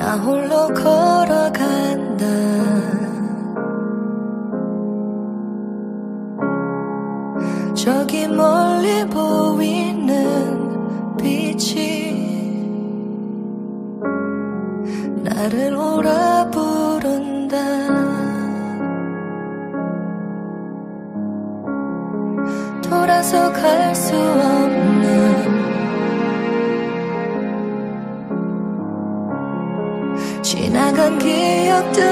나 홀로 걸어간다. 저기 멀리 보이는 빛이 나를 오라 부른다. 돌아서 갈 수 없 지나간 기억들이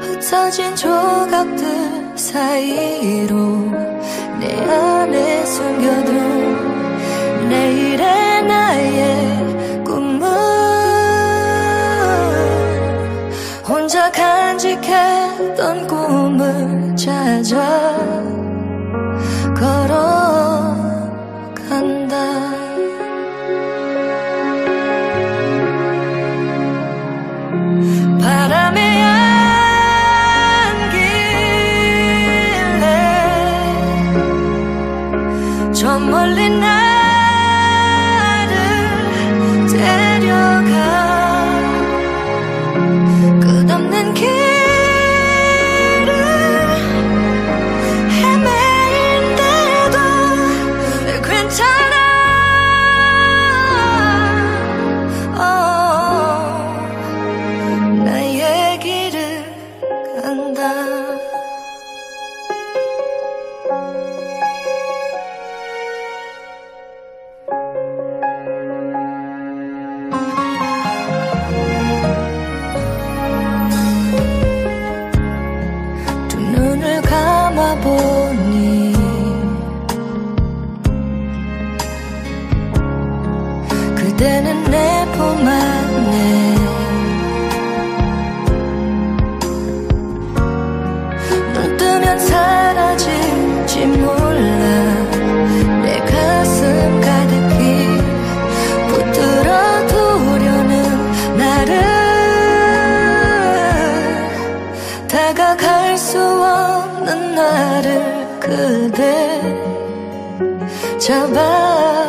흩어진 조각들 사이로 내 안에 숨겨둔 내일의 나의 꿈을 혼자 간직했던 꿈을 찾아 걸어 I'm all 두 눈을 감아보니 그대는 내 품 안에 다가갈 수 없는 나를 그대 잡아줘요